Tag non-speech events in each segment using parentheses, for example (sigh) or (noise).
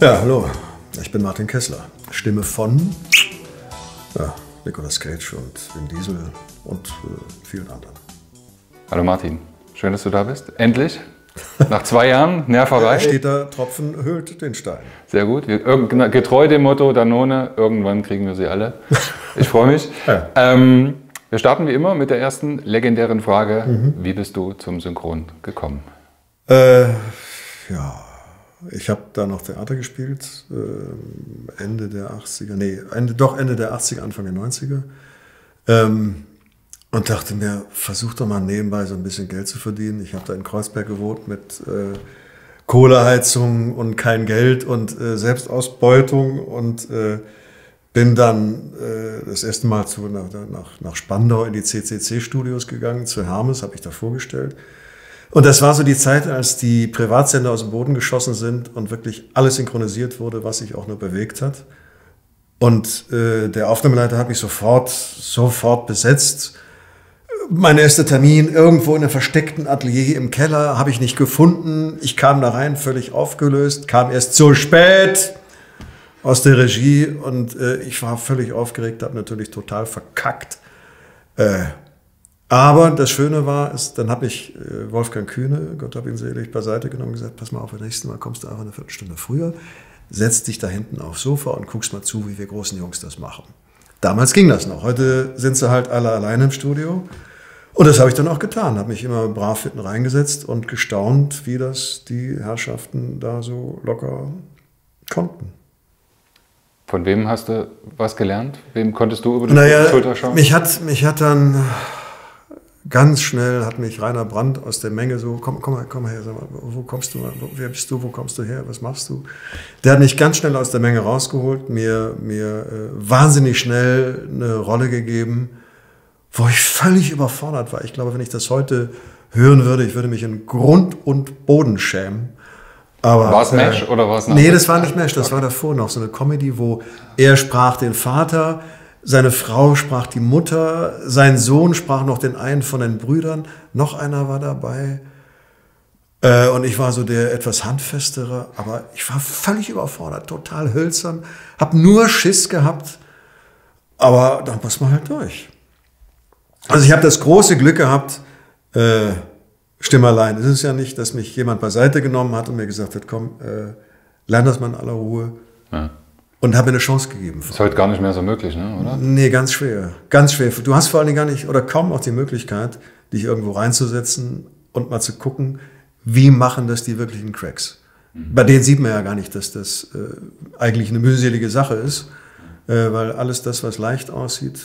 Ja, hallo. Ich bin Martin Kessler. Stimme von ja, Nicolas Cage und Vin Diesel und äh, vielen anderen. Hallo Martin, schön, dass du da bist. Endlich. (laughs) Nach zwei Jahren, Nerverei. Steht da, Tropfen höhlt den Stein. Sehr gut. Getreu dem Motto Danone, irgendwann kriegen wir sie alle. Ich freue mich. (laughs) ja. ähm, wir starten wie immer mit der ersten legendären Frage. Mhm. Wie bist du zum Synchron gekommen? Äh, ja, ich habe da noch Theater gespielt, äh, Ende der 80er, nee, Ende, doch Ende der 80er, Anfang der 90er. Ähm, und dachte mir, versuch doch mal nebenbei so ein bisschen Geld zu verdienen. Ich habe da in Kreuzberg gewohnt mit äh, Kohleheizung und kein Geld und äh, Selbstausbeutung und äh, bin dann äh, das erste Mal zu, nach, nach, nach Spandau in die CCC-Studios gegangen, zu Hermes, habe ich da vorgestellt. Und das war so die Zeit, als die Privatsender aus dem Boden geschossen sind und wirklich alles synchronisiert wurde, was sich auch nur bewegt hat. Und äh, der Aufnahmeleiter hat mich sofort, sofort besetzt. Mein erster Termin irgendwo in einem versteckten Atelier im Keller habe ich nicht gefunden. Ich kam da rein, völlig aufgelöst, kam erst zu spät aus der Regie und äh, ich war völlig aufgeregt, habe natürlich total verkackt. Äh, aber das Schöne war, ist, dann habe ich äh, Wolfgang Kühne, Gott hab ihn selig, beiseite genommen und gesagt, pass mal auf, beim nächsten Mal kommst du einfach eine Viertelstunde früher, setzt dich da hinten aufs Sofa und guckst mal zu, wie wir großen Jungs das machen. Damals ging das noch. Heute sind sie halt alle alleine im Studio. Und das habe ich dann auch getan, habe mich immer brav hinten reingesetzt und gestaunt, wie das die Herrschaften da so locker konnten. Von wem hast du was gelernt? Wem konntest du über die naja, Schulter schauen? Mich hat, mich hat dann ganz schnell hat mich Rainer Brandt aus der Menge so, komm, komm, komm her, sag mal, wo kommst du, wer bist du, wo kommst du her, was machst du? Der hat mich ganz schnell aus der Menge rausgeholt, mir, mir äh, wahnsinnig schnell eine Rolle gegeben, wo ich völlig überfordert war. Ich glaube, wenn ich das heute hören würde, ich würde mich in Grund und Boden schämen. Aber, war es Mesh äh, oder war es Nee, das war nicht Mesh, das war davor noch so eine Comedy, wo er sprach den Vater, seine Frau sprach die Mutter, sein Sohn sprach noch den einen von den Brüdern, noch einer war dabei. Äh, und ich war so der etwas handfestere, aber ich war völlig überfordert, total hölzern, hab nur Schiss gehabt, aber da muss man halt durch. Also ich habe das große Glück gehabt, äh, Stimme allein. Es ist ja nicht, dass mich jemand beiseite genommen hat und mir gesagt hat, komm, äh, lern das mal in aller Ruhe. Ja. Und habe mir eine Chance gegeben. Ist heute gar nicht mehr so möglich, ne? oder? Nee, ganz schwer. Ganz schwer. Du hast vor allen Dingen gar nicht oder kaum auch die Möglichkeit, dich irgendwo reinzusetzen und mal zu gucken, wie machen das die wirklichen Cracks. Mhm. Bei denen sieht man ja gar nicht, dass das äh, eigentlich eine mühselige Sache ist, äh, weil alles das, was leicht aussieht,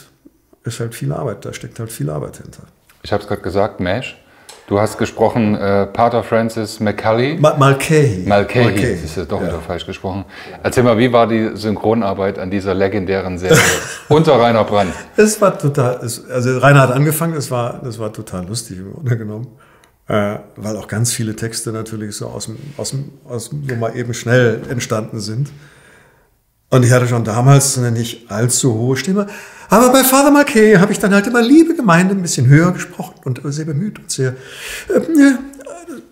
ist halt viel Arbeit. Da steckt halt viel Arbeit hinter. Ich habe es gerade gesagt, Mesh. Du hast gesprochen, äh, Pater Francis McCully. Ma Mulcahy. Mulcahy, Mulcahy. das ist doch ja. wieder falsch gesprochen. Erzähl mal, wie war die Synchronarbeit an dieser legendären Serie (laughs) unter Rainer Brandt? Es war total, es, also Rainer hat angefangen, es war, das war total lustig im Grunde genommen. Äh, weil auch ganz viele Texte natürlich so aus dem, aus dem, aus dem, so mal eben schnell entstanden sind. Und ich hatte schon damals eine nicht allzu hohe Stimme. Aber bei Father Marquet habe ich dann halt immer liebe Gemeinde ein bisschen höher gesprochen und sehr bemüht und sehr, äh,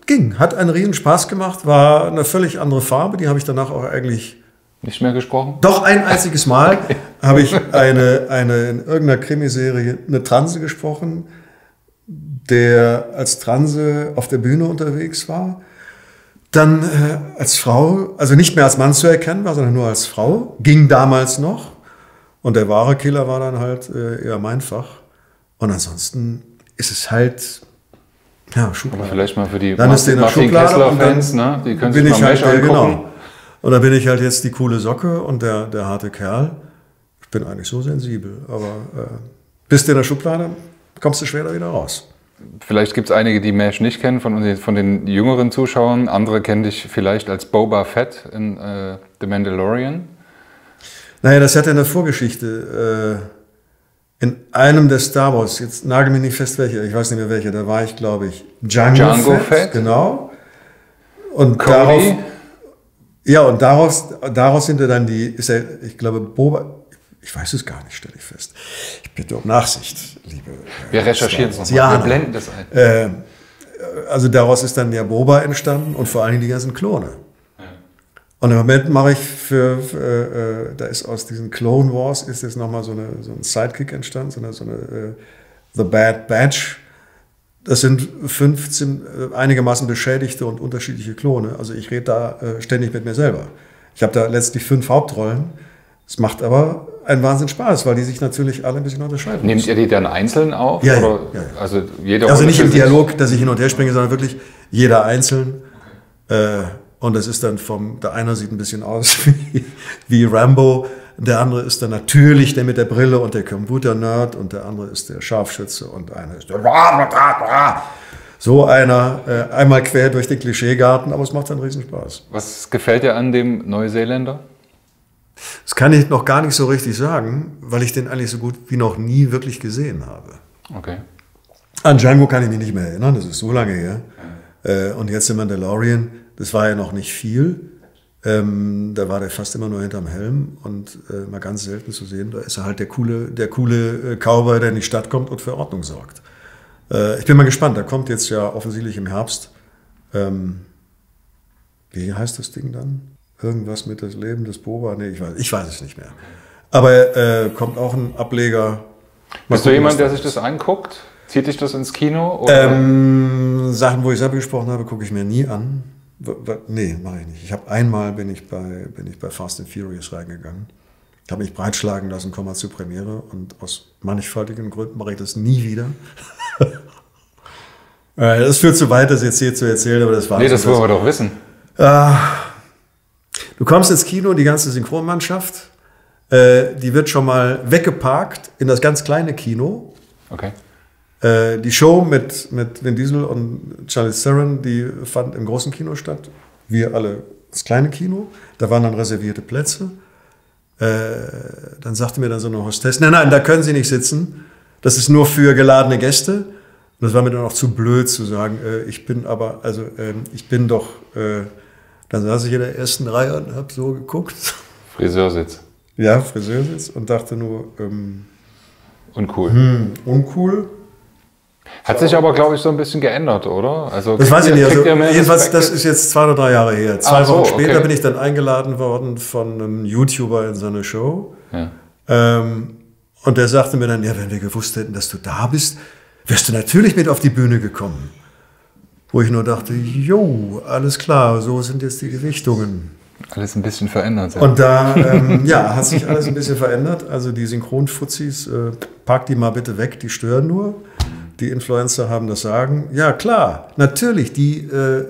ging. Hat einen riesen Spaß gemacht, war eine völlig andere Farbe, die habe ich danach auch eigentlich nicht mehr gesprochen? Doch ein einziges Mal (laughs) habe ich eine, eine, in irgendeiner Krimiserie eine Transe gesprochen, der als Transe auf der Bühne unterwegs war. Dann äh, als Frau, also nicht mehr als Mann zu erkennen war, sondern nur als Frau, ging damals noch. Und der wahre Killer war dann halt äh, eher mein Fach. Und ansonsten ist es halt ja, Schublade. Aber vielleicht mal für die dann Martin, Martin Kessler-Fans, ne? die können sich mal halt, äh, Genau. Und da bin ich halt jetzt die coole Socke und der, der harte Kerl. Ich bin eigentlich so sensibel, aber äh, bist du in der Schublade, kommst du schwer da wieder raus. Vielleicht gibt es einige, die Mesh nicht kennen von, den, von den jüngeren Zuschauern. Andere kennen dich vielleicht als Boba Fett in äh, The Mandalorian. Naja, das hat ja eine Vorgeschichte. Äh, in einem der Star Wars, jetzt nagel mich nicht fest welche, ich weiß nicht mehr welche, da war ich, glaube ich, Django, Django Fett, Fett. Genau. Und Cody. darauf, ja, und daraus, daraus sind dann die, ist ja, ich glaube, Boba, ich weiß es gar nicht, stelle ich fest. Ich bitte um Nachsicht, liebe. Äh, Wir recherchieren es nochmal. Wir blenden das ein. Äh, also daraus ist dann der Boba entstanden und vor allen Dingen die ganzen Klone. Und im Moment mache ich für, für äh, da ist aus diesen Clone Wars ist jetzt nochmal so, eine, so ein Sidekick entstanden, so eine, so eine äh, The Bad Batch. Das sind 15 äh, einigermaßen beschädigte und unterschiedliche Klone. Also ich rede da ständig mit mir selber. Ich habe da letztlich fünf Hauptrollen. Es macht aber einen Wahnsinn Spaß, weil die sich natürlich alle ein bisschen unterscheiden. Nehmt ihr die dann einzeln auf? Ja, ja, ja, Also, jeder also nicht im Dialog, dass ich hin und her springe, sondern wirklich jeder einzeln. Äh, und das ist dann vom, der eine sieht ein bisschen aus (laughs) wie, wie Rambo, der andere ist dann natürlich der mit der Brille und der Computer-Nerd und der andere ist der Scharfschütze und einer ist der so einer, äh, einmal quer durch den Klischeegarten, aber es macht dann riesen Spaß. Was gefällt dir an dem Neuseeländer? Das kann ich noch gar nicht so richtig sagen, weil ich den eigentlich so gut wie noch nie wirklich gesehen habe. Okay. An Django kann ich mich nicht mehr erinnern, das ist so lange her. Äh, und jetzt im Mandalorian, das war ja noch nicht viel. Ähm, da war der fast immer nur hinterm Helm und äh, mal ganz selten zu sehen. Da ist er halt der coole, der coole äh, Cowboy, der in die Stadt kommt und für Ordnung sorgt. Ich bin mal gespannt. Da kommt jetzt ja offensichtlich im Herbst. Ähm, wie heißt das Ding dann? Irgendwas mit das Leben des Boba? Nee, ich weiß, ich weiß es nicht mehr. Aber äh, kommt auch ein Ableger. Bist du jemand, der sich das anguckt? Zieht dich das ins Kino? Ähm, Sachen, wo ich selber gesprochen habe, gucke ich mir nie an. Nee, mache ich nicht. Ich habe einmal bin ich bei bin ich bei Fast and Furious reingegangen. Ich habe mich breitschlagen lassen, komme mal zur Premiere und aus mannigfaltigen Gründen mache ich das nie wieder. (laughs) Äh, das führt zu weit, das jetzt hier zu erzählen, aber das war Nee, das wollen wir doch wissen. Äh, du kommst ins Kino, die ganze Synchronmannschaft, äh, die wird schon mal weggeparkt in das ganz kleine Kino. Okay. Äh, die Show mit, mit Vin Diesel und Charlie Theron, die fand im großen Kino statt. Wir alle das kleine Kino. Da waren dann reservierte Plätze. Äh, dann sagte mir dann so eine Hostess, nein, nein, da können Sie nicht sitzen. Das ist nur für geladene Gäste. Und das war mir dann auch zu blöd zu sagen, äh, ich bin aber, also äh, ich bin doch, äh, dann saß ich in der ersten Reihe und habe so geguckt. Friseursitz. Ja, Friseursitz und dachte nur, ähm, uncool. Hm, uncool. Hat sich aber, glaube ich, so ein bisschen geändert, oder? Also, das weiß ich nicht. Also, jedenfalls, das ist jetzt zwei oder drei Jahre her. Zwei Ach Wochen so, später okay. bin ich dann eingeladen worden von einem YouTuber in seine Show. Ja. Ähm, und der sagte mir dann, ja, wenn wir gewusst hätten, dass du da bist, wärst du natürlich mit auf die Bühne gekommen. Wo ich nur dachte, jo, alles klar, so sind jetzt die Gewichtungen. Alles ein bisschen verändert. Ja. Und da, ähm, ja, hat sich alles ein bisschen verändert. Also die Synchronfuzis, äh, pack die mal bitte weg, die stören nur. Die Influencer haben das Sagen. Ja, klar, natürlich, die äh,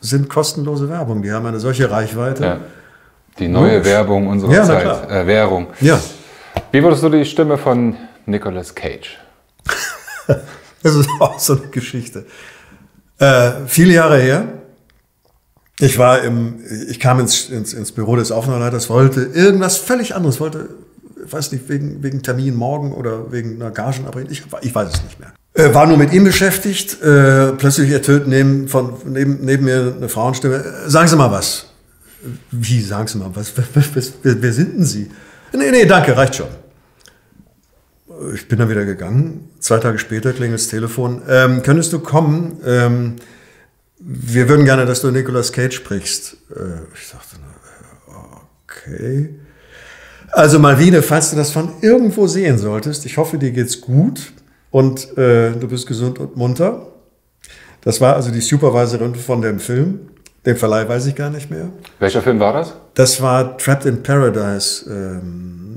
sind kostenlose Werbung. Die haben eine solche Reichweite. Ja. Die neue Logisch. Werbung unserer ja, Zeit. Äh, Währung. Ja. Wie würdest du die Stimme von Nicolas Cage? (laughs) Das ist auch so eine Geschichte. Äh, viele Jahre her. Ich war im, ich kam ins, ins, ins Büro des Aufnahmeleiters, wollte irgendwas völlig anderes, wollte, weiß nicht, wegen, wegen Termin morgen oder wegen einer Gagenabrechnung, ich, ich weiß es nicht mehr. Äh, war nur mit ihm beschäftigt, äh, plötzlich ertönt neben, von, neben, neben mir eine Frauenstimme, äh, sagen Sie mal was. Wie, sagen Sie mal was, wer, wer, wer, wer sind denn Sie? Nee, nee, danke, reicht schon ich bin dann wieder gegangen. Zwei Tage später klingelt das Telefon. Ähm, könntest du kommen? Ähm, wir würden gerne, dass du Nicolas Cage sprichst. Äh, ich dachte, okay. Also Malvine, falls du das von irgendwo sehen solltest, ich hoffe, dir geht's gut und äh, du bist gesund und munter. Das war also die Supervisorin von dem Film. Den Verleih weiß ich gar nicht mehr. Welcher Film war das? Das war Trapped in Paradise. Ähm,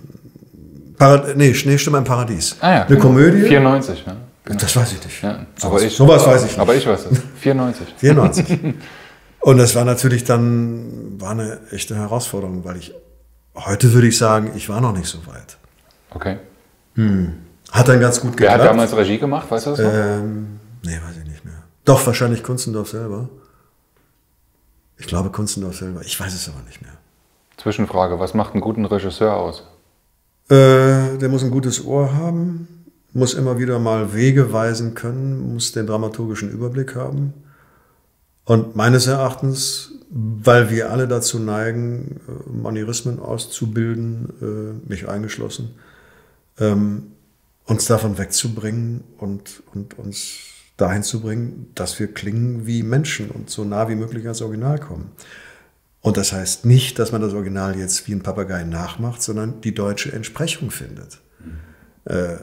Parad nee, Schneestimme im Paradies. Ah, ja, Eine. Komödie. 94, ja. Genau. Das weiß ich nicht. Ja, so aber ich, sowas weiß ich nicht. Aber ich weiß es. (laughs) 94. 94. (laughs) Und das war natürlich dann war eine echte Herausforderung, weil ich heute würde ich sagen, ich war noch nicht so weit. Okay. Hm. Hat dann ganz gut geklappt. Wer hat damals Regie gemacht, weißt du das noch? Ähm, nee, weiß ich nicht mehr. Doch, wahrscheinlich Kunstendorf selber. Ich glaube Kunstendorf selber. Ich weiß es aber nicht mehr. Zwischenfrage, was macht einen guten Regisseur aus? Äh, der muss ein gutes Ohr haben, muss immer wieder mal Wege weisen können, muss den dramaturgischen Überblick haben. Und meines Erachtens, weil wir alle dazu neigen, äh, Manierismen auszubilden, äh, mich eingeschlossen, ähm, uns davon wegzubringen und, und uns dahin zu bringen, dass wir klingen wie Menschen und so nah wie möglich ans Original kommen. Und das heißt nicht, dass man das Original jetzt wie ein Papagei nachmacht, sondern die deutsche Entsprechung findet. Mhm. Äh,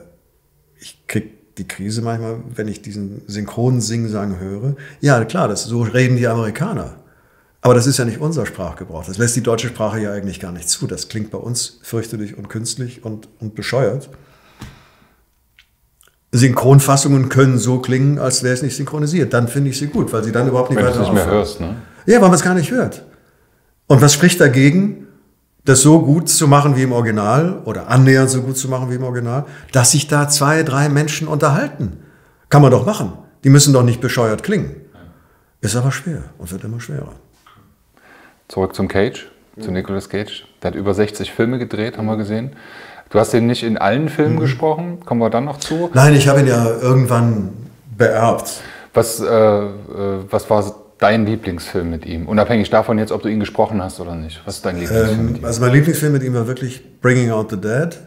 ich krieg die Krise manchmal, wenn ich diesen synchronen Singsang höre. Ja, klar, das, so reden die Amerikaner. Aber das ist ja nicht unser Sprachgebrauch. Das lässt die deutsche Sprache ja eigentlich gar nicht zu. Das klingt bei uns fürchterlich und künstlich und, und bescheuert. Synchronfassungen können so klingen, als wäre es nicht synchronisiert. Dann finde ich sie gut, weil sie dann überhaupt nicht Wenn weiter du es nicht mehr hörst, ne? Ja, weil man es gar nicht hört. Und was spricht dagegen, das so gut zu machen wie im Original oder annähernd so gut zu machen wie im Original, dass sich da zwei, drei Menschen unterhalten? Kann man doch machen. Die müssen doch nicht bescheuert klingen. Ist aber schwer und wird immer schwerer. Zurück zum Cage, zu Nicolas Cage. Der hat über 60 Filme gedreht, haben wir gesehen. Du hast ihn nicht in allen Filmen mhm. gesprochen, kommen wir dann noch zu. Nein, ich habe ihn ja irgendwann beerbt. Was, äh, äh was war dein Lieblingsfilm mit ihm? Unabhängig davon jetzt, ob du ihn gesprochen hast oder nicht. Was ist dein Lieblingsfilm ähm, mit ihm? Also mein Lieblingsfilm mit ihm war wirklich Bringing Out the Dead.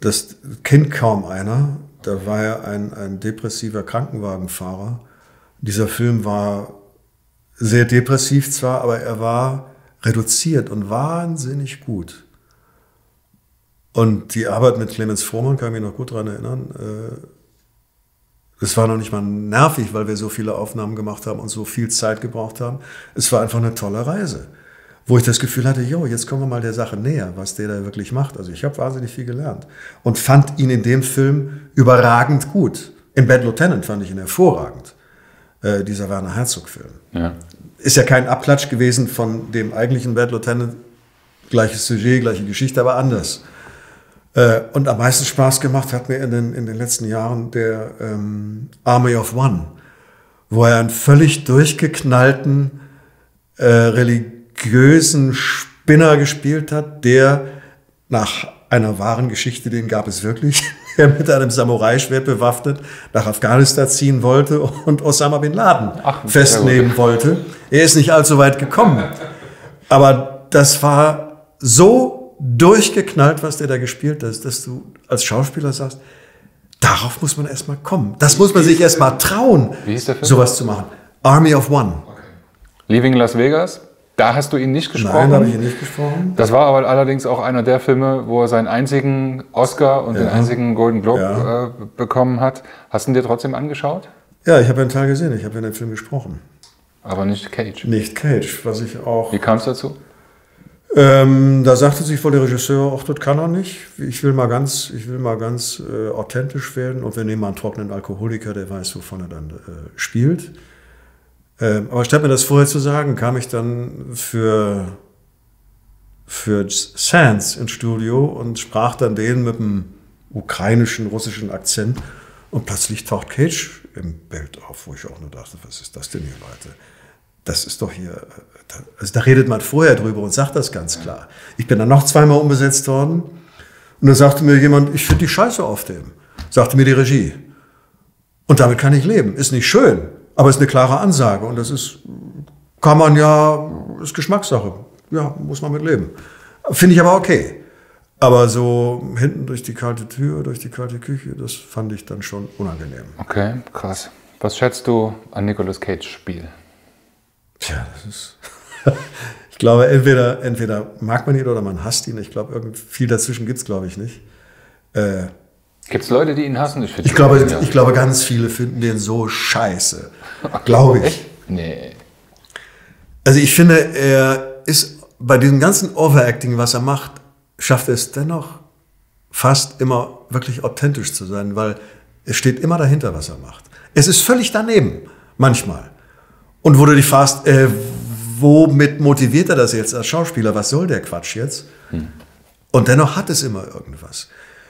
Das kennt kaum einer. Da war er ein, ein depressiver Krankenwagenfahrer. Dieser Film war sehr depressiv zwar, aber er war reduziert und wahnsinnig gut. Und die Arbeit mit Clemens Frohmann kann ich mich noch gut daran erinnern. Äh, es war noch nicht mal nervig, weil wir so viele Aufnahmen gemacht haben und so viel Zeit gebraucht haben. Es war einfach eine tolle Reise, wo ich das Gefühl hatte, jo, jetzt kommen wir mal der Sache näher, was der da wirklich macht. Also ich habe wahnsinnig viel gelernt und fand ihn in dem Film überragend gut. In Bad Lieutenant fand ich ihn hervorragend, äh, dieser Werner Herzog-Film. Ja. Ist ja kein Abklatsch gewesen von dem eigentlichen Bad Lieutenant. Gleiches Sujet, gleiche Geschichte, aber anders. Äh, und am meisten Spaß gemacht hat mir in den, in den letzten Jahren der ähm, Army of One, wo er einen völlig durchgeknallten äh, religiösen Spinner gespielt hat, der nach einer wahren Geschichte, den gab es wirklich, (laughs) der mit einem Samurai-Schwert bewaffnet nach Afghanistan ziehen wollte und Osama bin Laden Ach, festnehmen wollte. Er ist nicht allzu weit gekommen. Aber das war so durchgeknallt, was der da gespielt hat, dass du als Schauspieler sagst, darauf muss man erstmal kommen. Das muss man sich erstmal trauen, sowas zu machen. Army of One. Okay. Leaving Las Vegas, da hast du ihn nicht gesprochen. Nein, da habe ich ihn nicht gesprochen. Das war aber allerdings auch einer der Filme, wo er seinen einzigen Oscar und ja. den einzigen Golden Globe ja. äh, bekommen hat. Hast du ihn dir trotzdem angeschaut? Ja, ich habe einen Teil gesehen. Ich habe in dem Film gesprochen. Aber nicht Cage. Nicht Cage, was ich auch. Wie kam es dazu? Ähm, da sagte sich wohl der Regisseur, ach, das kann er nicht. Ich will mal ganz, ich will mal ganz äh, authentisch werden und wir nehmen mal einen trockenen Alkoholiker, der weiß, wovon er dann äh, spielt. Ähm, aber statt mir das vorher zu sagen, kam ich dann für, für Sands ins Studio und sprach dann den mit einem ukrainischen, russischen Akzent und plötzlich taucht Cage im Bild auf, wo ich auch nur dachte, was ist das denn hier, Leute? Das ist doch hier, also da redet man vorher drüber und sagt das ganz klar. Ich bin dann noch zweimal umbesetzt worden und dann sagte mir jemand, ich finde die Scheiße auf dem, sagte mir die Regie. Und damit kann ich leben. Ist nicht schön, aber ist eine klare Ansage und das ist, kann man ja, ist Geschmackssache. Ja, muss man mit leben. Finde ich aber okay. Aber so hinten durch die kalte Tür, durch die kalte Küche, das fand ich dann schon unangenehm. Okay, krass. Was schätzt du an Nicolas Cage Spiel? Tja, das ist. (laughs) ich glaube, entweder, entweder mag man ihn oder man hasst ihn. Ich glaube, viel dazwischen gibt es, glaube ich, nicht. Äh, gibt es Leute, die ihn hassen? Ich, ich glaube, ich glaube, ganz viele finden den so scheiße. (laughs) glaube ich. Echt? Nee. Also ich finde, er ist bei diesem ganzen Overacting, was er macht, schafft er es dennoch fast immer wirklich authentisch zu sein, weil es steht immer dahinter, was er macht. Es ist völlig daneben, manchmal. Und wo du dich fragst, äh, womit motiviert er das jetzt als Schauspieler? Was soll der Quatsch jetzt? Hm. Und dennoch hat es immer irgendwas.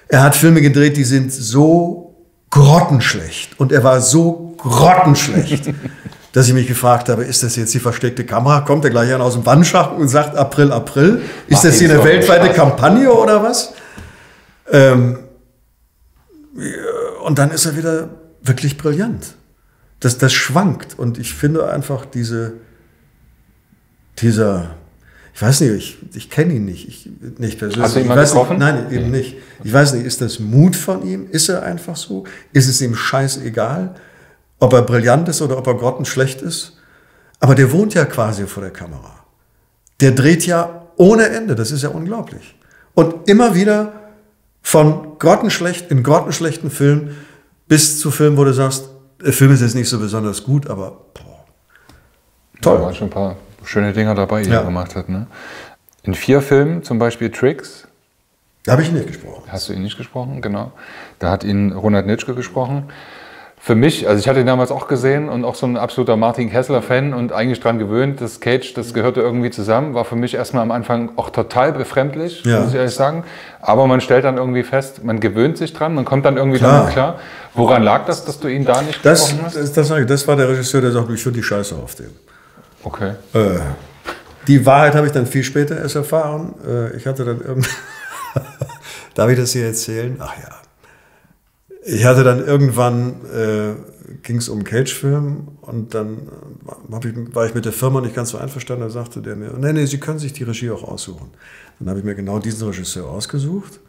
Er hat Filme gedreht, die sind so grottenschlecht. Und er war so grottenschlecht, (laughs) dass ich mich gefragt habe, ist das jetzt die versteckte Kamera? Kommt er gleich an aus dem Wandschacht und sagt April, April? Ist das hier eine weltweite Spaß. Kampagne oder was? Ähm, und dann ist er wieder wirklich brillant das, das schwankt. Und ich finde einfach diese, dieser, ich weiß nicht, ich, ich kenne ihn nicht. Ich, nicht persönlich. Hast du ihn mal getroffen? Nicht, nein, eben nee. nicht. Ich weiß nicht, ist das Mut von ihm? Ist er einfach so? Ist es ihm scheißegal, ob er brillant ist oder ob er grottenschlecht ist? Aber der wohnt ja quasi vor der Kamera. der dreht ja ohne Ende. Das ist ja unglaublich. Und immer wieder von grottenschlecht in grottenschlechten Filmen bis zu Filmen, wo du sagst, der Film ist jetzt nicht so besonders gut, aber boah, toll. Da waren schon ein paar schöne Dinger dabei, die ja. er gemacht hat. Ne? In vier Filmen, zum Beispiel Tricks. Da habe ich ihn nicht gesprochen. Hast du ihn nicht gesprochen, genau. Da hat ihn Ronald Nitschke gesprochen für mich, also ich hatte ihn damals auch gesehen und auch so ein absoluter Martin Kessler-Fan und eigentlich daran gewöhnt, das Cage, das gehörte irgendwie zusammen, war für mich erstmal am Anfang auch total befremdlich, ja. muss ich ehrlich sagen. Aber man stellt dann irgendwie fest, man gewöhnt sich dran, man kommt dann irgendwie klar. damit klar. Woran lag das, dass du ihn da nicht das, gesprochen hast? Das, das, das war der Regisseur, der sagt, ich finde die Scheiße auf dem. Okay. Äh, die Wahrheit habe ich dann viel später erst erfahren. Äh, ich hatte dann irgendwie... (laughs) Darf ich das hier erzählen? Ach ja. Ich hatte dann irgendwann, äh, ging es um Cage-Film und dann ich, war ich mit der Firma nicht ganz so einverstanden. Da sagte der mir, nee, nee, Sie können sich die Regie auch aussuchen. Dann habe ich mir genau diesen Regisseur ausgesucht,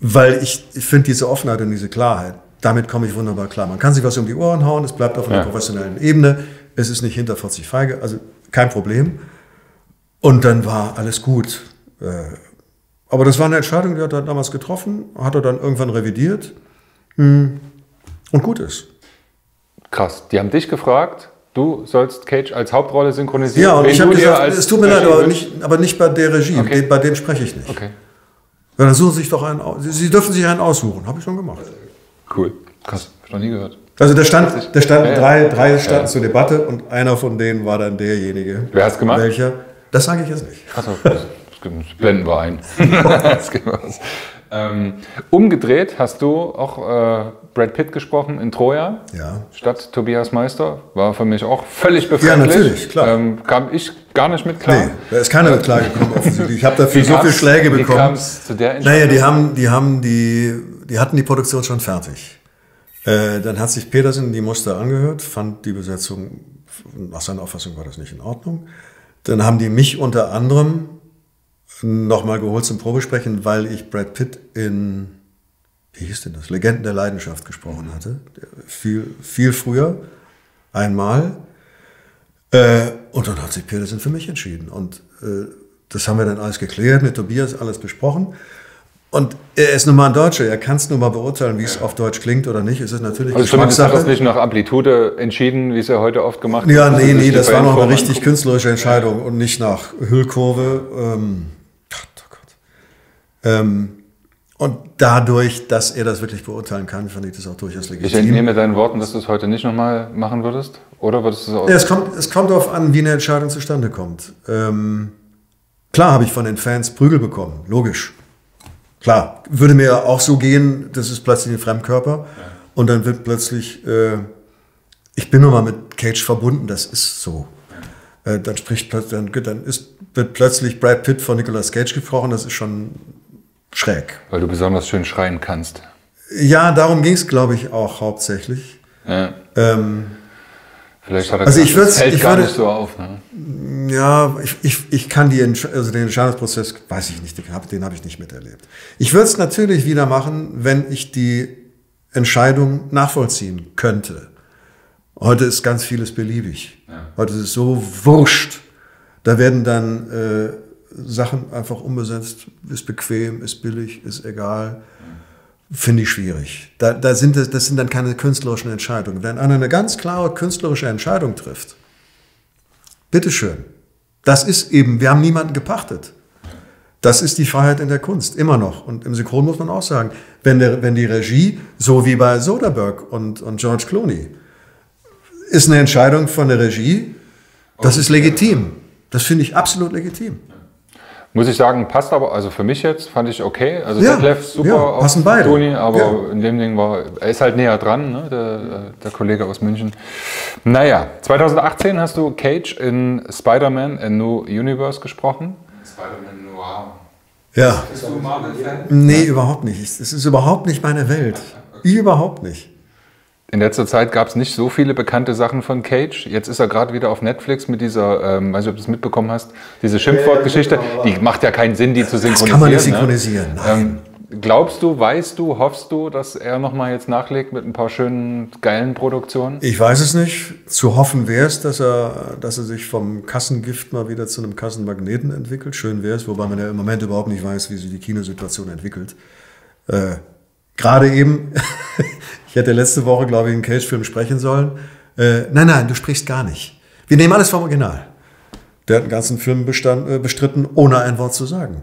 weil ich, ich finde diese Offenheit und diese Klarheit, damit komme ich wunderbar klar. Man kann sich was um die Ohren hauen, es bleibt auf einer ja. professionellen Ebene, es ist nicht hinter 40 Feige, also kein Problem. Und dann war alles gut. Äh, aber das war eine Entscheidung, die hat er damals getroffen, hat er dann irgendwann revidiert. Hm. Und gut ist. Krass. Die haben dich gefragt, du sollst Cage als Hauptrolle synchronisieren. Ja, und ich habe gesagt, es tut mir leid, aber nicht, aber nicht bei der Regie. Okay. Bei denen spreche ich nicht. Okay. Ja, dann suchen Sie sich doch einen aus. Sie dürfen sich einen aussuchen. Habe ich schon gemacht. Cool. Krass. Hab ich noch nie gehört. Also da stand, da standen ja, drei, drei standen ja. zur Debatte und einer von denen war dann derjenige. Wer hat es gemacht? Welcher? Das sage ich jetzt nicht. Achso, das blenden wir ein. (laughs) Ähm, umgedreht hast du auch äh, Brad Pitt gesprochen in Troja ja. statt Tobias Meister. War für mich auch völlig befremdlich. Ja, natürlich, klar. Ähm, kam ich gar nicht mit klar. Nee, da ist keiner mit klar gekommen offensichtlich. Ich habe dafür so viele Schläge bekommen. Wie kam es zu der Entscheidung? Naja, die haben, die haben die, die hatten die Produktion schon fertig. Äh, dann hat sich Petersen die Muster angehört, fand die Besetzung, nach seiner Auffassung war das nicht in Ordnung. Dann haben die mich unter anderem nochmal geholt zum Probesprechen, weil ich Brad Pitt in, wie hieß denn das, Legenden der Leidenschaft gesprochen hatte. Viel, viel früher, einmal. Äh, und dann hat sich Peterson für mich entschieden. Und äh, das haben wir dann alles geklärt, mit Tobias alles besprochen. Und er ist nun mal ein Deutscher, er kann es nun mal beurteilen, wie es auf Deutsch klingt oder nicht. Es ist natürlich also zumindest hat das nicht nach Amplitude entschieden, wie es ja heute oft gemacht wird. Ja, nee, nee, das war noch eine richtig künstlerische Entscheidung und nicht nach Hüllkurve. Ähm, und dadurch, dass er das wirklich beurteilen kann, fand ich das auch durchaus legitim. Ich entnehme deinen Worten, dass du es heute nicht nochmal machen würdest? Oder würdest du es auch? Ja, es kommt, es kommt darauf an, wie eine Entscheidung zustande kommt. Ähm, klar habe ich von den Fans Prügel bekommen, logisch. Klar, würde mir auch so gehen, das ist plötzlich ein Fremdkörper. Ja. Und dann wird plötzlich, äh, ich bin nun mal mit Cage verbunden, das ist so. Äh, dann spricht dann, dann ist, wird plötzlich Brad Pitt von Nicolas Cage gesprochen, das ist schon schräg. Weil du besonders schön schreien kannst. Ja, darum ging es, glaube ich, auch hauptsächlich. Ja. Ähm, Vielleicht hat er also ich das hält ich gar nicht so auf. Ne? Ja, ich, ich, ich kann die, also den Entscheidungsprozess, weiß ich nicht, den habe den hab ich nicht miterlebt. Ich würde es natürlich wieder machen, wenn ich die Entscheidung nachvollziehen könnte. Heute ist ganz vieles beliebig. Ja. Heute ist es so wurscht. Da werden dann äh, Sachen einfach umbesetzt, ist bequem, ist billig, ist egal. Finde ich schwierig. Da, da sind das, das sind dann keine künstlerischen Entscheidungen. Wenn einer eine ganz klare künstlerische Entscheidung trifft, bitteschön. Das ist eben, wir haben niemanden gepachtet. Das ist die Freiheit in der Kunst, immer noch. Und im Synchron muss man auch sagen, wenn, der, wenn die Regie, so wie bei Soderbergh und, und George Clooney, ist eine Entscheidung von der Regie, das ist legitim. Das finde ich absolut legitim. Muss ich sagen, passt aber, also für mich jetzt fand ich okay. Also ja, Detlef super ja, passen beide. Toni, aber ja. in dem Ding war, er ist halt näher dran, ne, der, der Kollege aus München. Naja, 2018 hast du Cage in Spider-Man A New Universe gesprochen. Spider-Man Noir. Ja. Bist du Marvel-Fan? Nee, überhaupt nicht. Es ist überhaupt nicht meine Welt. Überhaupt nicht. In letzter Zeit gab es nicht so viele bekannte Sachen von Cage. Jetzt ist er gerade wieder auf Netflix mit dieser, ähm, weiß nicht, ob du es mitbekommen hast, diese Schimpfwortgeschichte. Die macht ja keinen Sinn, die zu synchronisieren. Das kann man nicht synchronisieren. Ne? Ähm, glaubst du, weißt du, hoffst du, dass er nochmal jetzt nachlegt mit ein paar schönen, geilen Produktionen? Ich weiß es nicht. Zu hoffen wäre es, dass er, dass er sich vom Kassengift mal wieder zu einem Kassenmagneten entwickelt. Schön wäre es, wobei man ja im Moment überhaupt nicht weiß, wie sich die Kinosituation entwickelt. Äh, Gerade eben, ich hätte letzte Woche, glaube ich, einen Cage-Film sprechen sollen. Äh, nein, nein, du sprichst gar nicht. Wir nehmen alles vom Original. Der hat den ganzen Film bestand, äh, bestritten, ohne ein Wort zu sagen.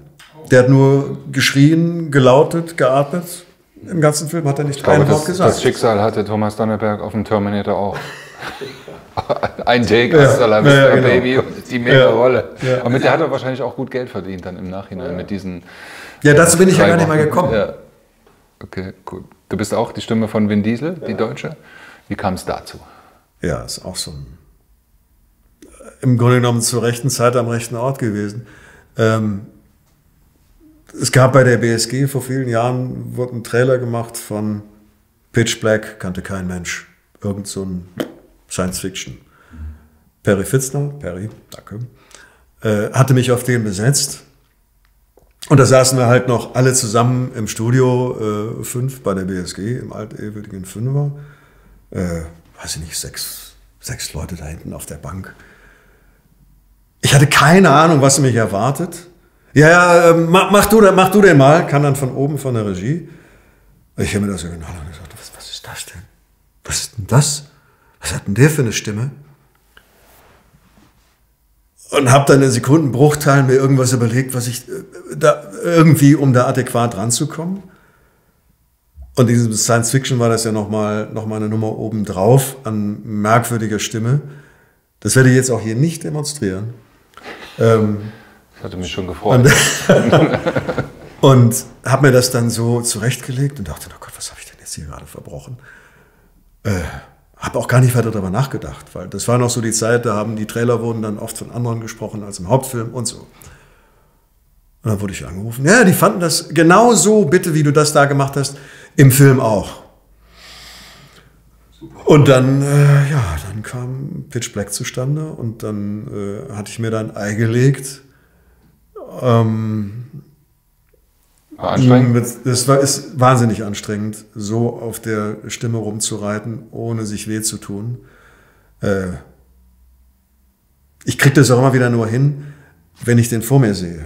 Der hat nur geschrien, gelautet, geatmet. Im ganzen Film hat er nicht glaube, ein Wort das, gesagt. Das Schicksal hatte Thomas Donnerberg auf dem Terminator auch. (laughs) ein Take, la ja, vista, ja, genau. Baby, und die mega Ja, Rolle. ja. Aber mit der hat er wahrscheinlich auch gut Geld verdient dann im Nachhinein mit diesen. Ja, dazu bin ich ja gar nicht mal gekommen. Okay, cool. Du bist auch die Stimme von Vin Diesel, die Deutsche. Wie kam es dazu? Ja, ist auch so ein, im Grunde genommen zur rechten Zeit am rechten Ort gewesen. Ähm, es gab bei der BSG vor vielen Jahren, wurde ein Trailer gemacht von Pitch Black, kannte kein Mensch. Irgend so ein Science Fiction. Perry Fitzner, Perry, danke, äh, hatte mich auf den besetzt. Und da saßen wir halt noch alle zusammen im Studio äh, 5 bei der BSG, im altehrwürdigen Fünfer. Äh, weiß ich nicht, sechs, sechs Leute da hinten auf der Bank. Ich hatte keine Ahnung, was mich erwartet. Ja, ja, äh, mach, mach, du, mach du den mal, kann dann von oben von der Regie. Ich habe mir das genau gesagt, was, was ist das denn? Was ist denn das? Was hat denn der für eine Stimme? Und habe dann in Sekundenbruchteilen mir irgendwas überlegt, was ich äh, da irgendwie, um da adäquat ranzukommen. Und in diesem Science Fiction war das ja nochmal noch mal eine Nummer obendrauf an merkwürdiger Stimme. Das werde ich jetzt auch hier nicht demonstrieren. Ähm, Das hatte mich schon gefreut. und (laughs) und habe mir das dann so zurechtgelegt und dachte, oh Gott, was habe ich denn jetzt hier gerade verbrochen? Äh, habe auch gar nicht weiter darüber nachgedacht, weil das war noch so die Zeit, da haben die Trailer wurden dann oft von anderen gesprochen als im Hauptfilm und so. Und dann wurde ich angerufen. Ja, die fanden das genau so, bitte, wie du das da gemacht hast, im Film auch. Und dann, äh, ja, dann kam Pitch Black zustande und dann äh, hatte ich mir dann Ei gelegt. Ähm, War anstrengend. mit- Es war, ist wahnsinnig anstrengend, so auf der Stimme rumzureiten, ohne sich weh zu tun. Äh, ich kriege das auch immer wieder nur hin, wenn ich den vor mir sehe.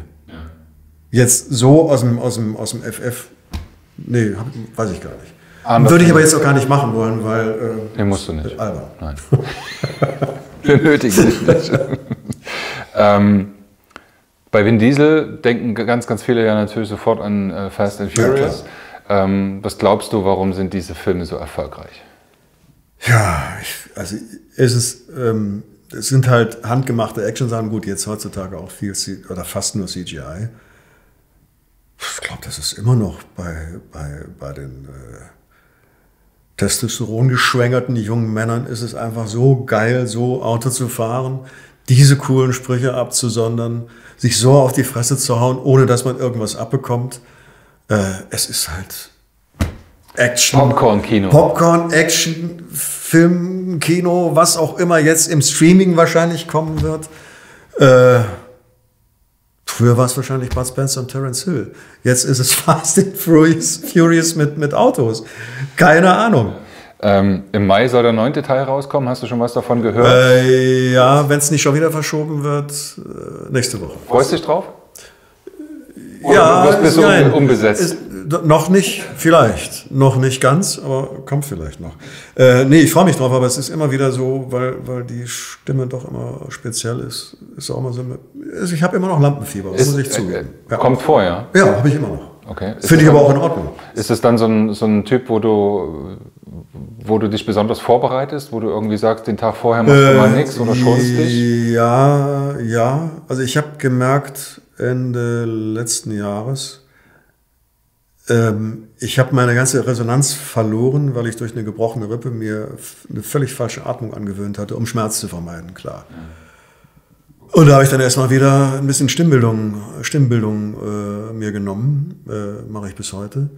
Jetzt so aus dem, aus dem, aus dem FF, nee, weiß ich gar nicht. Anders Würde ich aber jetzt auch gar nicht machen wollen, weil äh, Nee, musst du nicht. albern. Nein. (laughs) Wir nötigen dich nicht. (laughs) ähm, bei Vin Diesel denken ganz, ganz viele ja natürlich sofort an äh, Fast and Ja, Furious. ähm, was glaubst du, warum sind diese Filme so erfolgreich? Ja, ich, also es ist, ähm, es sind halt handgemachte Action-Sachen. Gut, jetzt heutzutage auch viel C oder fast nur CGI. Ich glaube, das ist immer noch bei, bei, bei den äh, Testosteron geschwängerten jungen Männern ist es einfach so geil, so Auto zu fahren, diese coolen Sprüche abzusondern, sich so auf die Fresse zu hauen, ohne dass man irgendwas abbekommt. Äh, es ist halt Action. Popcorn-Kino. Popcorn, Action, Film, Kino, was auch immer jetzt im Streaming wahrscheinlich kommen wird. Äh, früher war es wahrscheinlich Bud Spencer und Terence Hill. Jetzt ist es (laughs) Fast and Furious, Furious mit, mit Autos. Keine Ahnung. Ähm, Im Mai soll der neunte Teil rauskommen. Hast du schon was davon gehört? Äh, ja, wenn es nicht schon wieder verschoben wird, äh, nächste Woche. Freust du dich drauf? ja, du bist nein, unbesetzt. Ist, noch nicht, vielleicht. Noch nicht ganz, aber kommt vielleicht noch. Äh, nee, ich freue mich drauf, aber es ist immer wieder so, weil, weil die Stimme doch immer speziell ist. Ist auch immer so. eine- Also ich habe immer noch Lampenfieber, das muss ich zugeben. äh, Kommt vor, ja? Ja, habe ich immer noch. Okay. Finde ich aber auch in Ordnung. Ist es dann so ein, so ein Typ, wo du, wo du dich besonders vorbereitest, wo du irgendwie sagst, den Tag vorher machst du mal nichts oder schonst dich? Äh, Ja, ja. Also ich habe gemerkt Ende letzten Jahres, ähm, ich habe meine ganze Resonanz verloren, weil ich durch eine gebrochene Rippe mir eine völlig falsche Atmung angewöhnt hatte, um Schmerz zu vermeiden, klar. Und da habe ich dann erstmal wieder ein bisschen Stimmbildung, Stimmbildung äh, mir genommen, äh, mache ich bis heute.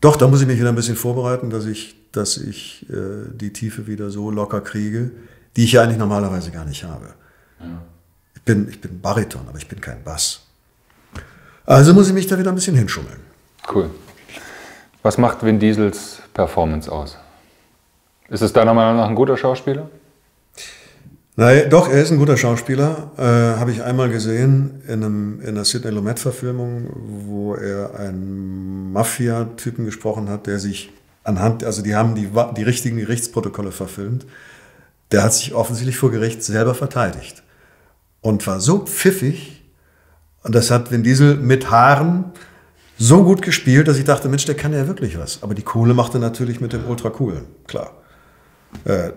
Doch, da muss ich mich wieder ein bisschen vorbereiten, dass ich, dass ich äh, die Tiefe wieder so locker kriege, die ich ja eigentlich normalerweise gar nicht habe. Ich, bin, ich bin Bariton, aber ich bin kein Bass. Also muss ich mich da wieder ein bisschen hinschummeln. Cool. Was macht Vin Diesels Performance aus? Ist es deiner Meinung nach ein guter Schauspieler? Nein, doch, er ist ein guter Schauspieler. Äh, Habe ich einmal gesehen in, einem, in einer Sidney Lumet-Verfilmung, wo er einen Mafia-Typen gesprochen hat, der sich anhand, also die haben die, die richtigen Gerichtsprotokolle verfilmt. Der hat sich offensichtlich vor Gericht selber verteidigt und war so pfiffig. Und das hat Vin Diesel mit Haaren so gut gespielt, dass ich dachte, Mensch, der kann ja wirklich was. Aber die Kohle machte natürlich mit dem Ultra coolen, klar. Äh,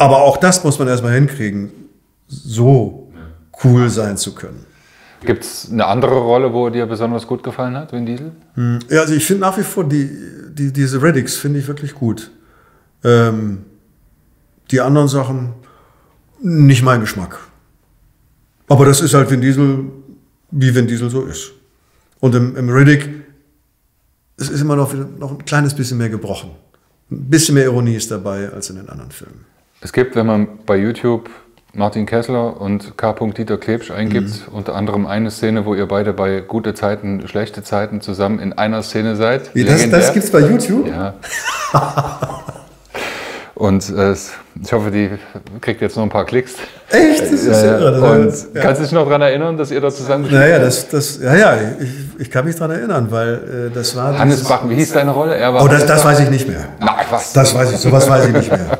aber auch das muss man erstmal hinkriegen, so cool sein zu können. Gibt es eine andere Rolle, wo dir besonders gut gefallen hat, Vin Diesel? Hm, ja, also ich finde nach wie vor die, die, diese Reddicks finde ich wirklich gut. Ähm, die anderen Sachen nicht mein Geschmack. Aber das ist halt Vin Diesel, wie Vin Diesel so ist. Und im, im Riddick, es ist immer noch, noch ein kleines bisschen mehr gebrochen. Ein bisschen mehr Ironie ist dabei als in den anderen Filmen. Es gibt, wenn man bei YouTube Martin Kessler und K. Dieter Klebsch eingibt, mhm. unter anderem eine Szene, wo ihr beide bei gute Zeiten, schlechte Zeiten zusammen in einer Szene seid. Wie, das, das es bei YouTube? Ja. Und äh, ich hoffe, die kriegt jetzt noch ein paar Klicks. Echt? Das ist äh, irre. Und ja. kannst du dich noch daran erinnern, dass ihr da zusammen gespielt habt? Naja, das, das, ja, ja, ich, ich kann mich daran erinnern, weil äh, das war. Hannes Bach, wie hieß deine Rolle? oh, das, das weiß ich nicht mehr. Na, was? Das weiß ich, sowas weiß ich nicht mehr.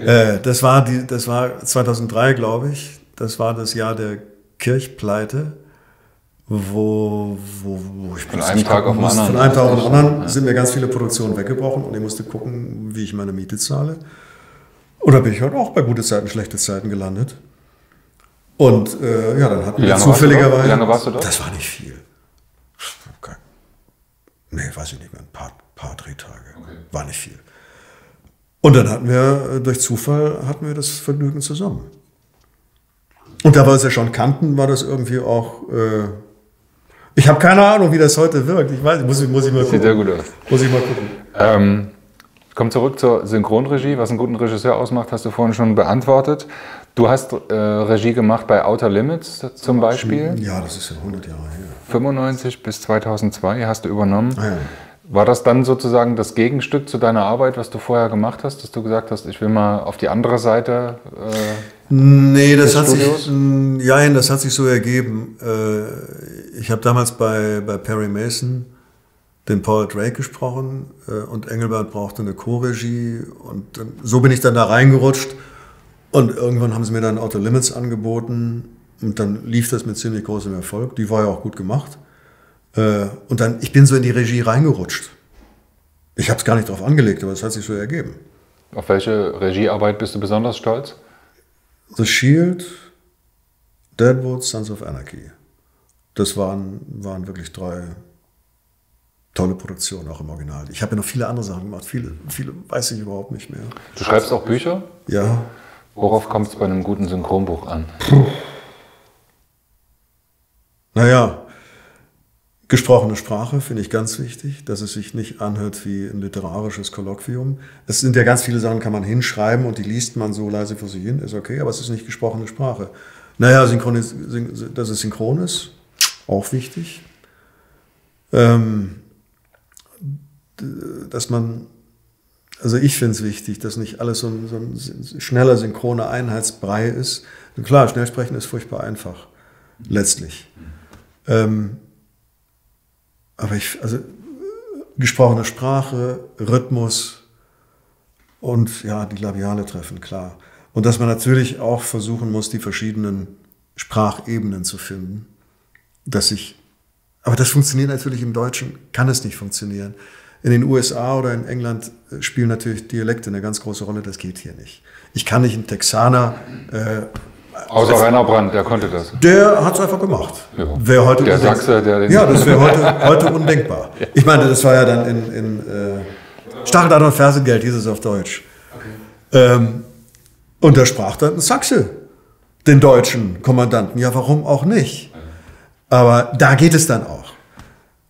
Äh, das, war die, das war 2003, glaube ich. Das war das Jahr der Kirchpleite wo, wo, wo ich von einem Tag auf den anderen. Von einem Tag auf den anderen sind mir ganz viele Produktionen weggebrochen und ich musste gucken, wie ich meine Miete zahle. Und da bin ich halt auch bei gute Zeiten, schlechte Zeiten gelandet. Und äh, ja, dann hatten wir zufälligerweise. Wie lange warst du da? Das war nicht viel. Okay. Nee, weiß ich nicht mehr, ein paar, paar Drehtage. Okay. War nicht viel. Und dann hatten wir, äh, durch Zufall, hatten wir das Vergnügen zusammen. Und da wir es ja schon kannten, war das irgendwie auch. Äh, ich habe keine Ahnung, wie das heute wirkt. Ich weiß, muss, muss ich mal gucken. Sieht sehr gut aus. Muss ich mal gucken. Ähm, ich komme zurück zur Synchronregie. Was einen guten Regisseur ausmacht, hast du vorhin schon beantwortet. Du hast äh, Regie gemacht bei Outer Limits zum Beispiel. Ja, das ist ja 100 Jahre her. 95 bis 2002 hast du übernommen. Ah, ja. War das dann sozusagen das Gegenstück zu deiner Arbeit, was du vorher gemacht hast, dass du gesagt hast, ich will mal auf die andere Seite? Äh, nee, das hat Studios? sich, ja, das hat sich so ergeben. Äh, ich habe damals bei, bei Perry Mason den Paul Drake gesprochen äh, und Engelbert brauchte eine Co-Regie und so bin ich dann da reingerutscht und irgendwann haben sie mir dann Auto Limits angeboten und dann lief das mit ziemlich großem Erfolg. Die war ja auch gut gemacht. Äh, und dann, ich bin so in die Regie reingerutscht. Ich habe es gar nicht darauf angelegt, aber es hat sich so ergeben. Auf welche Regiearbeit bist du besonders stolz? The Shield, Deadwood, Sons of Anarchy. Das waren, waren wirklich drei tolle Produktionen, auch im Original. Ich habe ja noch viele andere Sachen gemacht, viele, viele weiß ich überhaupt nicht mehr. Du schreibst auch Bücher? Ja. Worauf kommt es bei einem guten Synchronbuch an? Puh. Naja, Gesprochene Sprache finde ich ganz wichtig, dass es sich nicht anhört wie ein literarisches Kolloquium. Es sind ja ganz viele Sachen, kann man hinschreiben und die liest man so leise vor sich hin, ist okay, aber es ist nicht gesprochene Sprache. Naja, dass es synchron ist, auch wichtig. Ähm, dass man, also ich finde es wichtig, dass nicht alles so ein, so ein schneller synchroner Einheitsbrei ist. Und klar, schnell sprechen ist furchtbar einfach, letztlich. Ähm, aber ich, also gesprochene Sprache, Rhythmus und ja, die Labiale treffen, klar. Und dass man natürlich auch versuchen muss, die verschiedenen Sprachebenen zu finden. Dass ich, aber das funktioniert natürlich im Deutschen, kann es nicht funktionieren. In den USA oder in England spielen natürlich Dialekte eine ganz große Rolle, das geht hier nicht. Ich kann nicht einen Texaner äh, Außer Rainer Brandt, der konnte das. Der hat es einfach gemacht. Ja. Wäre heute der Sachse, der den Ja, das wäre heute, (laughs) heute undenkbar. Ich meine, das war ja dann in, in äh, Stacheldraht und Fersengeld, hieß es auf Deutsch. Okay. Ähm, und da sprach dann ein Sachse den deutschen Kommandanten. Ja, warum auch nicht? Aber da geht es dann auch.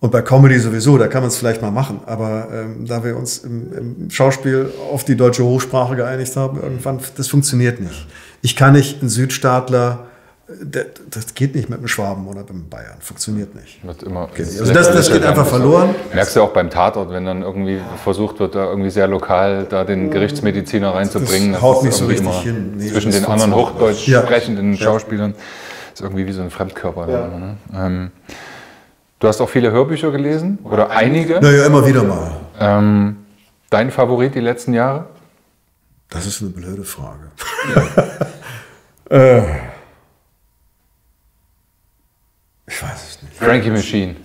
Und bei Comedy sowieso, da kann man es vielleicht mal machen. Aber ähm, da wir uns im, im, Schauspiel auf die deutsche Hochsprache geeinigt haben, irgendwann, das funktioniert nicht. Ich kann nicht einen Südstaatler das geht nicht mit dem Schwaben oder mit dem Bayern. Funktioniert nicht. Wird immer also das, das geht einfach verloren. Merkst du auch beim Tatort, wenn dann irgendwie versucht wird, da irgendwie sehr lokal da den Gerichtsmediziner reinzubringen. Das haut nicht so richtig hin. Nee, zwischen den anderen Hochdeutsch ja. sprechenden Schauspielern. Das ist irgendwie wie so ein Fremdkörper. Ja. Ne? Ähm, du hast auch viele Hörbücher gelesen oder einige? Naja, immer wieder mal. Ähm, dein Favorit die letzten Jahre? Das ist eine blöde Frage. (laughs) äh, ich weiß es nicht. Frankie Machine.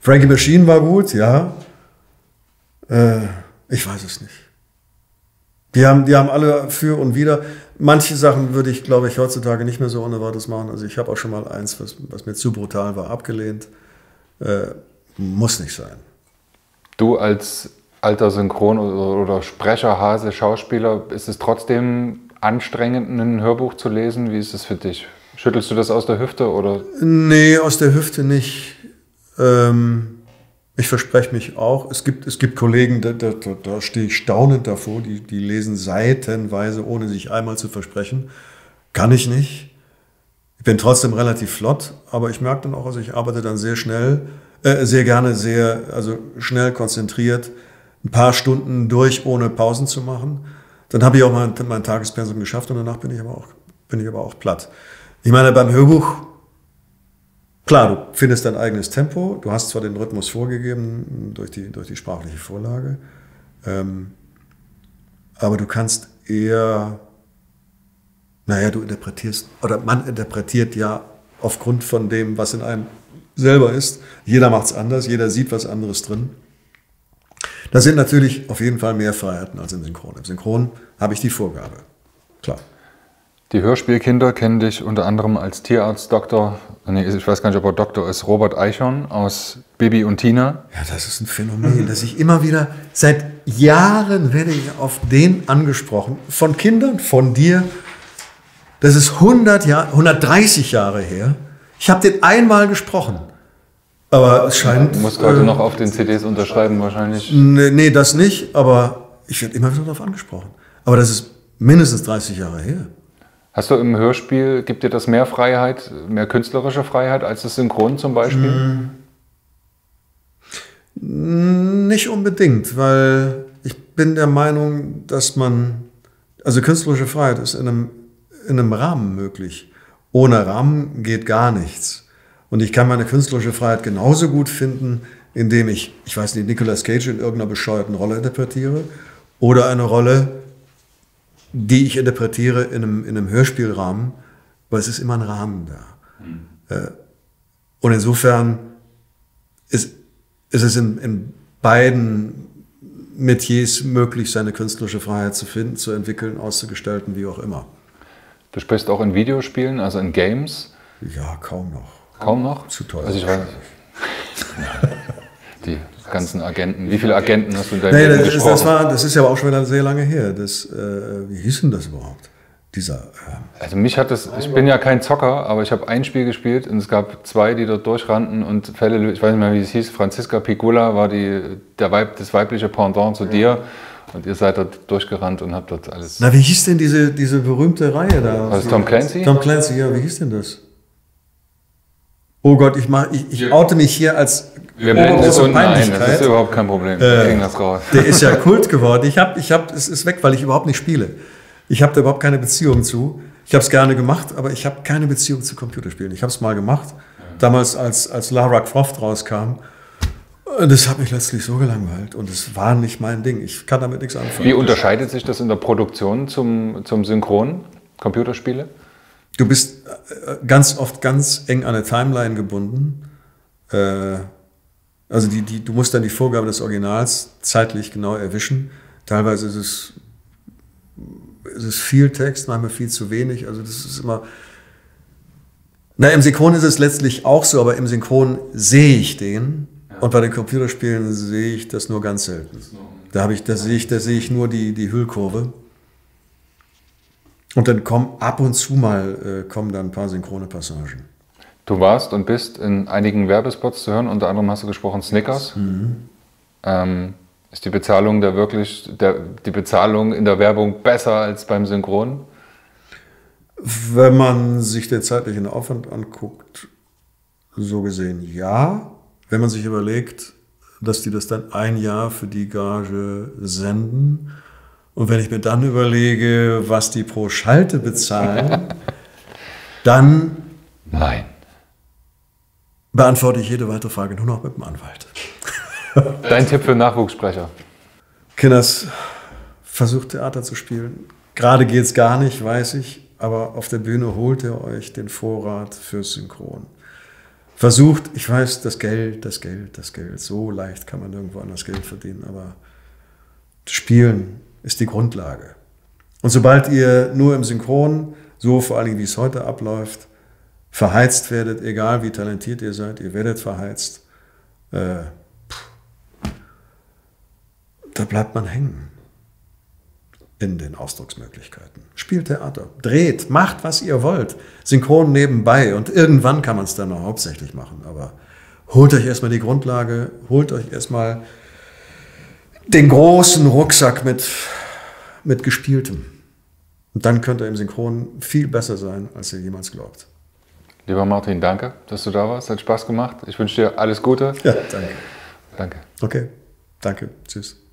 Frankie Machine war gut, ja. Äh, ich weiß es nicht. Die haben, die haben alle für und wieder. Manche Sachen würde ich, glaube ich, heutzutage nicht mehr so ohne weiteres machen. Also ich habe auch schon mal eins, was, was mir zu brutal war, abgelehnt. Äh, muss nicht sein. Du als alter Synchron- oder, Sprecherhase, Schauspieler, ist es trotzdem anstrengend, ein Hörbuch zu lesen? Wie ist es für dich? Schüttelst du das aus der Hüfte oder? Nee, aus der Hüfte nicht. Ähm, ich verspreche mich auch. Es gibt, es gibt Kollegen, da, da, da stehe ich staunend davor, die, die lesen seitenweise, ohne sich einmal zu versprechen. Kann ich nicht. Ich bin trotzdem relativ flott, aber ich merke dann auch, also ich arbeite dann sehr schnell, äh, sehr gerne, sehr, also schnell konzentriert ein paar Stunden durch, ohne Pausen zu machen. Dann habe ich auch mein, mein Tagespensum geschafft und danach bin ich aber auch, bin ich aber auch platt. Ich meine, beim Hörbuch, klar, du findest dein eigenes Tempo, du hast zwar den Rhythmus vorgegeben durch die, durch die sprachliche Vorlage, ähm, aber du kannst eher, naja, du interpretierst, oder man interpretiert ja aufgrund von dem, was in einem selber ist. Jeder macht es anders, jeder sieht was anderes drin. Das sind natürlich auf jeden Fall mehr Freiheiten als im Synchron. Im Synchron habe ich die Vorgabe. Klar. Die Hörspielkinder kennen dich unter anderem als Tierarzt Doktor, nee, ich weiß gar nicht, ob er Doktor ist, Robert Eichhorn aus Bibi und Tina. Ja, das ist ein Phänomen, dass ich immer wieder, seit Jahren werde ich auf den angesprochen, von Kindern, von dir. Das ist 100 Jahre, 130 Jahre her. Ich habe den einmal gesprochen. Aber es scheint. Du musst heute äh, noch auf den CDs unterschreiben, wahrscheinlich. Nee, nee das nicht, aber ich werde immer wieder darauf angesprochen. Aber das ist mindestens 30 Jahre her. Hast du im Hörspiel, gibt dir das mehr Freiheit, mehr künstlerische Freiheit als das Synchron zum Beispiel? Hm. Nicht unbedingt, weil ich bin der Meinung, dass man, also künstlerische Freiheit ist in einem, in einem Rahmen möglich. Ohne Rahmen geht gar nichts. Und ich kann meine künstlerische Freiheit genauso gut finden, indem ich, ich weiß nicht, Nicolas Cage in irgendeiner bescheuerten Rolle interpretiere oder eine Rolle, die ich interpretiere in einem, in einem Hörspielrahmen, weil es ist immer ein Rahmen da. Mhm. Und insofern ist, ist es in, in beiden Metiers möglich, seine künstlerische Freiheit zu finden, zu entwickeln, auszugestalten, wie auch immer. Du sprichst auch in Videospielen, also in Games? Ja, kaum noch. Kaum noch? Zu teuer. Also ich weiß, (laughs) die ganzen Agenten. Wie viele Agenten hast du in deinem nee, Leben das, gesprochen? Das, war, das ist ja aber auch schon wieder sehr lange her. Das, äh, wie hieß denn das überhaupt? Dieser, äh also mich hat das, ich bin ja kein Zocker, aber ich habe ein Spiel gespielt und es gab zwei, die dort durchrannten und Fälle, ich weiß nicht mehr, wie es hieß, Franziska Pigula war die, der Weib, das weibliche Pendant zu ja. dir. Und ihr seid dort durchgerannt und habt dort alles. Na, wie hieß denn diese, diese berühmte Reihe da? Was, Tom Clancy? Tom Clancy, ja, wie hieß denn das? Oh Gott, ich, mach, ich, ich oute mich hier als wir blenden es unten ein, das ist überhaupt kein Problem. Wir kriegen das raus. Der ist ja Kult geworden. Ich hab, ich hab, es ist weg, weil ich überhaupt nicht spiele. Ich habe da überhaupt keine Beziehung zu. Ich habe es gerne gemacht, aber ich habe keine Beziehung zu Computerspielen. Ich habe es mal gemacht, damals als, als Lara Croft rauskam. Das hat mich letztlich so gelangweilt und es war nicht mein Ding. Ich kann damit nichts anfangen. Wie unterscheidet sich das in der Produktion zum, zum Synchron, Computerspiele? Du bist äh, ganz oft ganz eng an eine Timeline gebunden. Äh, also die, die, du musst dann die Vorgabe des Originals zeitlich genau erwischen. Teilweise ist es, ist es viel Text, manchmal viel zu wenig. Also das ist immer. Na, im Synchron ist es letztlich auch so, aber im Synchron sehe ich den. Und bei den Computerspielen sehe ich das nur ganz selten. Da, habe ich, da, sehe ich, da sehe ich nur die, die Hüllkurve. Und dann kommen ab und zu mal äh, kommen dann ein paar synchrone Passagen. Du warst und bist in einigen Werbespots zu hören, unter anderem hast du gesprochen Snickers. Mhm. Ähm, ist die Bezahlung da wirklich, der, die Bezahlung in der Werbung besser als beim Synchron? Wenn man sich den zeitlichen Aufwand anguckt, so gesehen ja. Wenn man sich überlegt, dass die das dann ein Jahr für die Gage senden und wenn ich mir dann überlege, was die pro Schalte bezahlen, dann Nein. beantworte ich jede weitere Frage nur noch mit dem Anwalt. (laughs) Dein Tipp für Nachwuchssprecher? Kinders, versucht Theater zu spielen. Gerade geht es gar nicht, weiß ich, aber auf der Bühne holt ihr euch den Vorrat fürs Synchron. Versucht, ich weiß, das Geld, das Geld, das Geld, so leicht kann man irgendwo anders Geld verdienen, aber Spielen ist die Grundlage. Und sobald ihr nur im Synchron, so vor allem wie es heute abläuft, verheizt werdet, egal wie talentiert ihr seid, ihr werdet verheizt, äh, da bleibt man hängen in den Ausdrucksmöglichkeiten. Spielt Theater, dreht, macht, was ihr wollt. Synchron nebenbei und irgendwann kann man es dann noch hauptsächlich machen. Aber holt euch erstmal die Grundlage, holt euch erstmal den großen Rucksack mit, mit Gespieltem. Und dann könnt ihr im Synchron viel besser sein, als ihr jemals glaubt. Lieber Martin, danke, dass du da warst. Hat Spaß gemacht. Ich wünsche dir alles Gute. Ja, danke. Danke. Okay, danke. Tschüss.